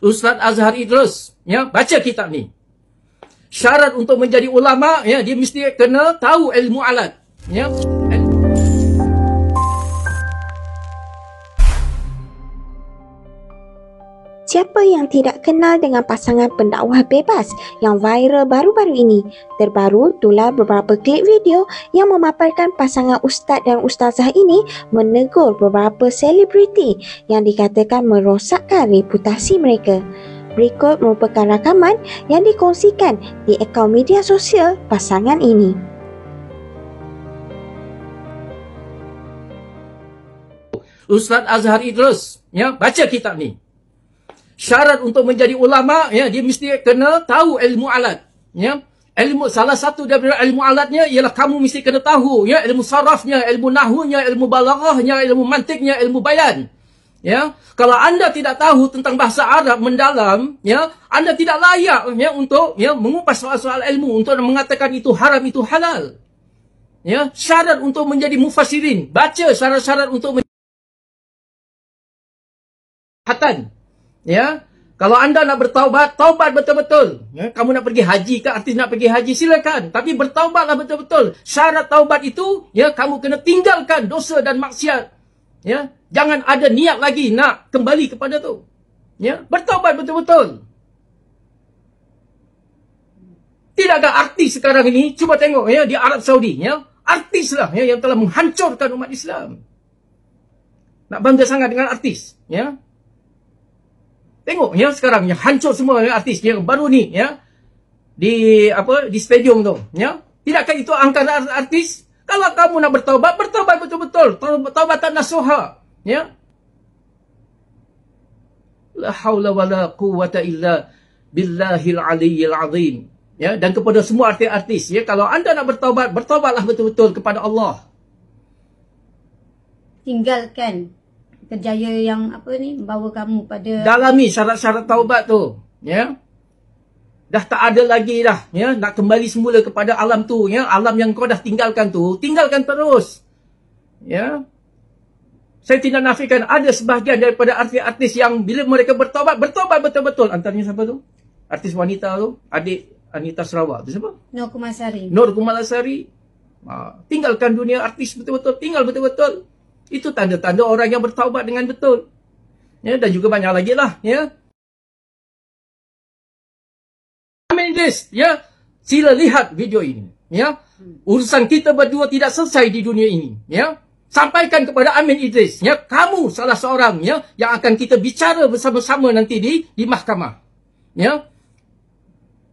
Ustaz Azhar Idrus, ya, baca kitab ni. Syarat untuk menjadi ulama, ya, dia mesti kena tahu ilmu alat. Ya. Siapa yang tidak kenal dengan pasangan pendakwah bebas yang viral baru-baru ini? Terbaru, itulah beberapa klip video yang memaparkan pasangan ustaz dan ustazah ini menegur beberapa selebriti yang dikatakan merosakkan reputasi mereka. Berikut merupakan rakaman yang dikongsikan di akaun media sosial pasangan ini. Ustaz Azhar Idrus, ya, baca kitab ni syarat untuk menjadi ulama ya dia mesti kena tahu ilmu alat ya. Ilmu salah satu daripada ilmu alatnya ialah kamu mesti kena tahu ya. Ilmu sarafnya ilmu nahwunya ilmu balaghahnya ilmu mantiknya ilmu bayan ya. Kalau anda tidak tahu tentang bahasa Arab mendalam ya anda tidak layak ya untuk ya mengupas soal-soal ilmu untuk mengatakan itu haram itu halal ya. Syarat untuk menjadi mufassirin baca syarat-syarat untuk menjadi hatan Ya. Kalau anda nak bertaubat, taubat betul-betul. Ya, kamu nak pergi haji ke artis nak pergi haji silakan, tapi bertaubatlah betul-betul. Syarat taubat itu ya kamu kena tinggalkan dosa dan maksiat. Ya, jangan ada niat lagi nak kembali kepada tu. Ya, bertaubat betul-betul. Tidakkah artis sekarang ini cuba tengok ya di Arab Saudi ya, artislah ya yang telah menghancurkan umat Islam. Nak bangga sangat dengan artis, ya. Tengok ya sekarang yang hancur semua artis yang baru ni ya. Di apa di stadium tu ya. Tidakkah itu angkatan artis? Kalau kamu nak bertaubat, bertaubat betul-betul. Taubatan nasuha. Ya. La haula wala quwata illa billahil aliyyil azim. Ya, dan kepada semua artis-artis ya, kalau anda nak bertaubat, bertaubatlah betul-betul kepada Allah. Tinggalkan kerjaya yang apa ni membawa kamu pada dalami syarat-syarat taubat tu ya. Dah tak ada lagi dah ya. Nak kembali semula kepada alam tu ya. Alam yang kau dah tinggalkan tu tinggalkan terus ya. Saya tidak nafikan ada sebahagian daripada artis-artis yang bila mereka bertaubat bertaubat betul-betul. Antaranya siapa tu? Artis wanita tu adik Anita Sarawak tu siapa? Nur Kumalasari Nur Kumalasari ha, tinggalkan dunia artis betul-betul tinggal betul-betul itu tanda-tanda orang yang bertaubat dengan betul. Ya, dan juga banyak lagi lah. Ya. Amin this. Ya. Sila lihat video ini. Ya. Urusan kita berdua tidak selesai di dunia ini. Ya. Sampaikan kepada Amin Idris. Ya. Kamu salah seorang ya, yang akan kita bicara bersama-sama nanti di di mahkamah. Ya.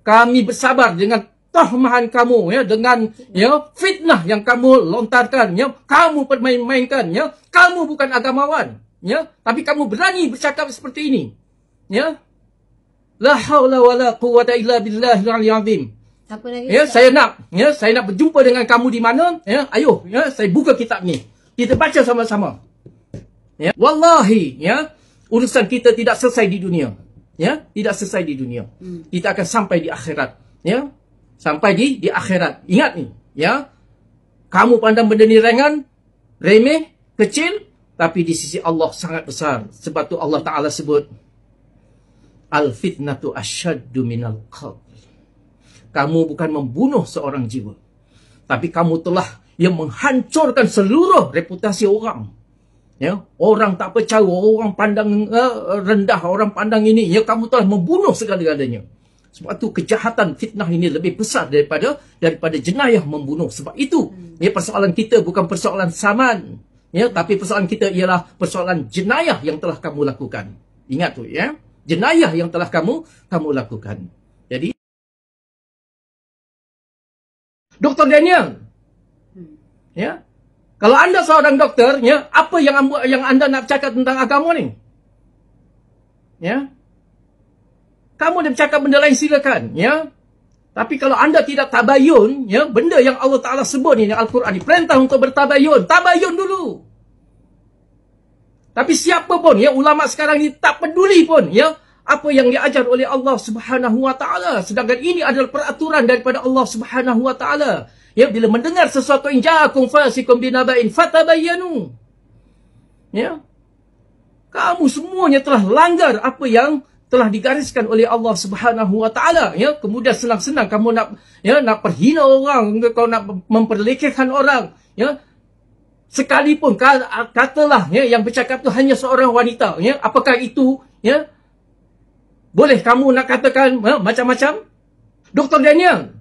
Kami bersabar dengan tahmahan kamu ya dengan ya fitnah yang kamu lontarkan ya. Kamu permain-mainkan ya. Kamu bukan agamawan ya. Tapi kamu berani bercakap seperti ini ya. La haula wala quwata illa billahil azim. Ya saya nak ya saya nak berjumpa dengan kamu di mana ya. Ayo ya saya buka kitab ni. Kita baca sama-sama. Ya wallahi ya urusan kita tidak selesai di dunia ya. Tidak selesai di dunia. Hmm. kita akan sampai di akhirat ya sampai di di akhirat. Ingat ni, ya. Kamu pandang benda ni ringan, remeh, kecil, tapi di sisi Allah sangat besar. Sebab tu Allah Taala sebut al fitnatu asyaddu minal qatl. Kamu bukan membunuh seorang jiwa, tapi kamu telah yang menghancurkan seluruh reputasi orang. Ya, orang tak percaya, orang pandang uh, rendah, orang pandang ini, ya kamu telah membunuh segala-galanya. Sebab tu kejahatan fitnah ini lebih besar daripada daripada jenayah membunuh. Sebab itu hmm. ya persoalan kita bukan persoalan saman, ya tapi persoalan kita ialah persoalan jenayah yang telah kamu lakukan. Ingat tu ya. Jenayah yang telah kamu kamu lakukan. Jadi Dr. Daniel. Hmm. Ya. Kalau anda seorang doktor, ya, apa yang yang anda nak cakap tentang agama ni? Ya. Kamu boleh bercakap benda lain silakan, ya. Tapi kalau anda tidak tabayun, ya, benda yang Allah Taala sebut ni Al-Quran ni perintah untuk bertabayun, tabayun dulu. Tapi siapa pun, ya, ulama sekarang ni tak peduli pun, ya, apa yang diajar oleh Allah Subhanahu Wa Taala. Sedangkan ini adalah peraturan daripada Allah Subhanahu Wa Taala. Ya, bila mendengar sesuatu yang ja'akum fasikum binaba'in fatabayyanu. Ya. Kamu semuanya telah langgar apa yang telah digariskan oleh Allah Subhanahu Wa Taala ya. Kemudian senang-senang kamu nak ya nak perhina orang kau nak memperlekehkan orang ya. Sekalipun katalah ya yang bercakap tu hanya seorang wanita ya. Apakah itu ya? Boleh kamu nak katakan ya, macam-macam? Dr Daniel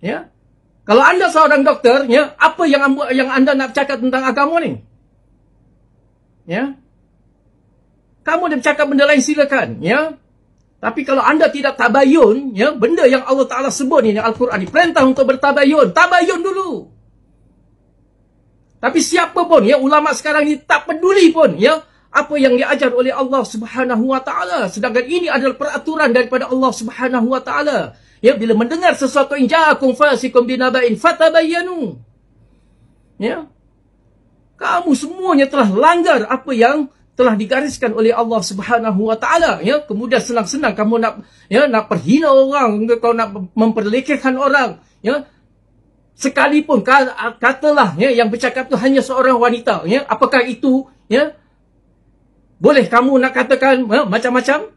ya. Kalau anda seorang doktor ya apa yang yang anda nak cakap tentang agama ni? Ya kamu dah bercakap benda lain silakan, ya. Tapi kalau anda tidak tabayun, ya, benda yang Allah Taala sebut ni Al-Quran ni perintah untuk bertabayun, tabayun dulu. Tapi siapa pun ya ulama sekarang ni tak peduli pun ya apa yang diajar oleh Allah Subhanahu Wa Taala sedangkan ini adalah peraturan daripada Allah Subhanahu Wa Taala. Ya bila mendengar sesuatu yang ja'akum fasikum binaba'in fatabayyanu. Ya. Kamu semuanya telah langgar apa yang telah digariskan oleh Allah Subhanahu Wa Taala ya. Kemudian senang-senang kamu nak ya nak perhina orang kau nak memperlekehkan orang ya. Sekalipun katalah ya yang bercakap tu hanya seorang wanita ya. Apakah itu ya? Boleh kamu nak katakan ya, macam-macam